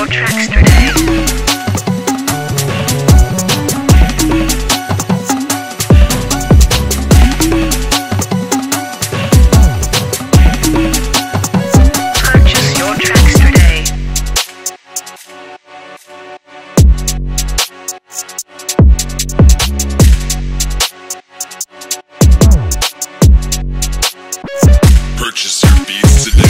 your tracks today. Purchase your beats today.